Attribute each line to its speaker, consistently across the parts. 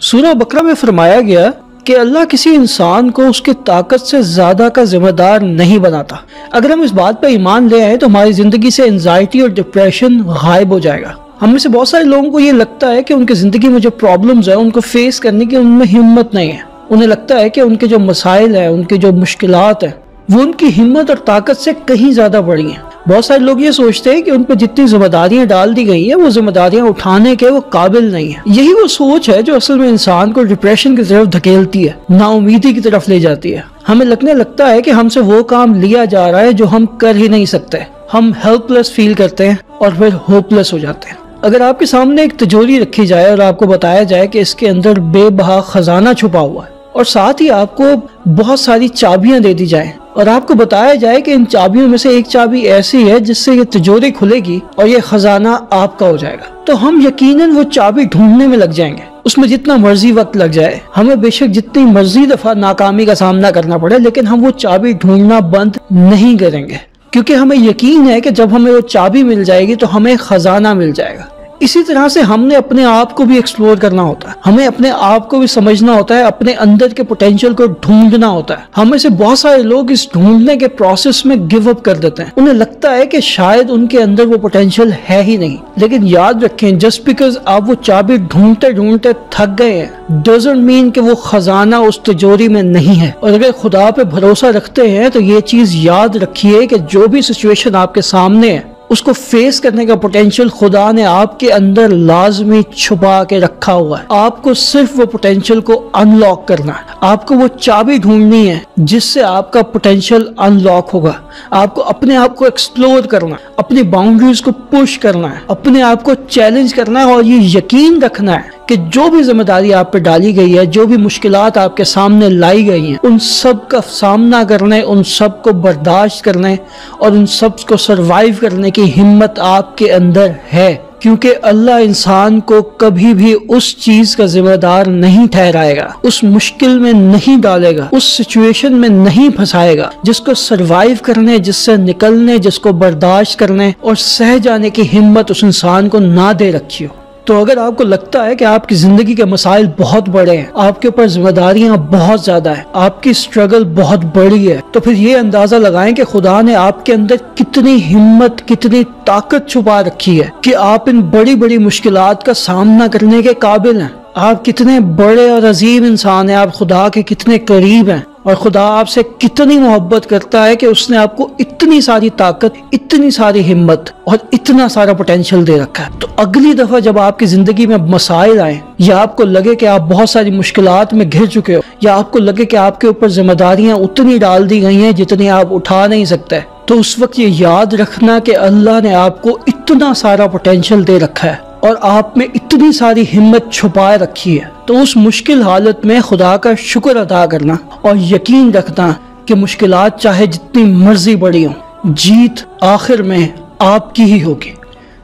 Speaker 1: सूरह बकरा में फरमाया गया कि अल्लाह किसी इंसान को उसकी ताकत से ज़्यादा का जिम्मेदार नहीं बनाता। अगर हम इस बात पर ईमान ले आए तो हमारी ज़िंदगी से एनजाइटी और डिप्रेशन गायब हो जाएगा। हम में से बहुत सारे लोगों को ये लगता है कि उनकी ज़िंदगी में जो प्रॉब्लम्स है, उनको फेस करने की उनमें हिम्मत नहीं है। उन्हें लगता है कि उनके जो मसाइल हैं, उनके जो मुश्किल हैं, वो उनकी हिम्मत और ताकत से कहीं ज़्यादा बड़ी हैं। बहुत सारे लोग ये सोचते हैं कि उन पर जितनी जिम्मेदारियाँ डाल दी गई हैं, वो जिम्मेदारियाँ उठाने के वो काबिल नहीं है। यही वो सोच है जो असल में इंसान को डिप्रेशन की तरफ़ धकेलती है नाउमीदी की तरफ़ ले जाती है। हमें लगने लगता है कि हमसे वो काम लिया जा रहा है जो हम कर ही नहीं सकते। हम हेल्पलेस फील करते हैं और फिर होपलेस हो जाते हैं। अगर आपके सामने एक तिजोरी रखी जाए और आपको बताया जाए कि इसके अंदर बेबहा खजाना छुपा हुआ है और साथ ही आपको बहुत सारी चाबियाँ दे दी जाए। और आपको बताया जाए कि इन चाबियों में से एक चाबी ऐसी है जिससे ये तिजोरी खुलेगी और ये खजाना आपका हो जाएगा। तो हम यकीनन वो चाबी ढूँढने में लग जाएँगे। उसमें जितना मर्ज़ी वक्त लग जाए। हमें बेशक जितनी मर्ज़ी दफ़ा नाकामी का सामना करना पड़े, लेकिन हम वो चाबी ढूंढना बंद नहीं करेंगे। क्योंकि हमें यकीन है कि जब हमें वो चाबी मिल जाएगी तो हमें खजाना मिल जाएगा। इसी तरह से हमने अपने आप को भी एक्सप्लोर करना होता है। हमें अपने आप को भी समझना होता है, अपने अंदर के पोटेंशियल को ढूंढना होता है। हमें से बहुत सारे लोग इस ढूँढने के प्रोसेस में गिव अप कर देते हैं। उन्हें लगता है कि शायद उनके अंदर वो पोटेंशियल है ही नहीं। लेकिन याद रखें जस्ट बिकॉज़ आप वो चाबी ढूंढते ढूंढते थक गए हैं डजेंट मीन कि वो खजाना उस तिजोरी में नहीं है। और अगर खुदा पे भरोसा रखते हैं तो ये चीज़ याद रखिए कि जो भी सिचुएशन आपके सामने है उसको फेस करने का पोटेंशियल खुदा ने आपके अंदर लाजमी छुपा के रखा हुआ है। आपको सिर्फ़ वो पोटेंशियल को अनलॉक करना है। आपको वो चाबी ढूंढनी है जिससे आपका पोटेंशियल अनलॉक होगा। आपको अपने आप को एक्सप्लोर करना है, अपनी बाउंड्रीज को पुश करना है, अपने आप को चैलेंज करना है और ये यकीन रखना है कि जो भी ज़िम्मेदारी आप पे डाली गई है, जो भी मुश्किल आपके सामने लाई गई हैं, उन सब का सामना करने, उन सबको बर्दाश्त करने और उन सबको सरवाइव करने की हिम्मत आपके अंदर है। क्योंकि अल्लाह इंसान को कभी भी उस चीज़ का जिम्मेदार नहीं ठहराएगा, उस मुश्किल में नहीं डालेगा, उस सिचुएशन में नहीं फंसाएगा, जिसको सरवाइव करने, जिससे निकलने, जिसको बर्दाश्त करने और सह जाने की हिम्मत उस इंसान को ना दे रखी हो। तो अगर आपको लगता है कि आपकी ज़िंदगी के मसाइल बहुत बड़े हैं, आपके ऊपर जिम्मेदारियाँ बहुत ज़्यादा है, आपकी स्ट्रगल बहुत बड़ी है तो फिर ये अंदाज़ा लगाएँ कि खुदा ने आपके अंदर कितनी हिम्मत, कितनी ताकत छुपा रखी है कि आप इन बड़ी बड़ी मुश्किल का सामना करने के काबिल हैं। आप कितने बड़े और अजीम इंसान हैं, आप खुदा के कितने करीब हैं। और खुदा आपसे कितनी मोहब्बत करता है कि उसने आपको इतनी सारी ताकत, इतनी सारी हिम्मत और इतना सारा पोटेंशियल दे रखा है। तो अगली दफ़ा जब आपकी ज़िंदगी में मसाइल आए, या आपको लगे कि आप बहुत सारी मुश्किल में घिर चुके हो, या आपको लगे कि आपके ऊपर जिम्मेदारियाँ उतनी डाल दी गई हैं जितनी आप उठा नहीं सकते तो उस वक्त ये याद रखना कि अल्लाह ने आपको इतना सारा पोटेंशियल दे रखा है। और आप में इतनी सारी हिम्मत छुपाए रखी है। तो उस मुश्किल हालत में खुदा का शुक्र अदा करना और यकीन रखना कि मुश्किल चाहे जितनी मर्ज़ी बड़ी हो, जीत आखिर में आपकी ही होगी।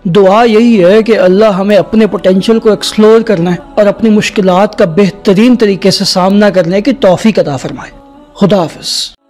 Speaker 1: दुआ यही है कि अल्लाह हमें अपने पोटेंशियल को एक्सप्लोर करना है और अपनी मुश्किल का बेहतरीन तरीके से सामना करने की तोफ़ी अदा फरमाए। खुदा हाफिज़।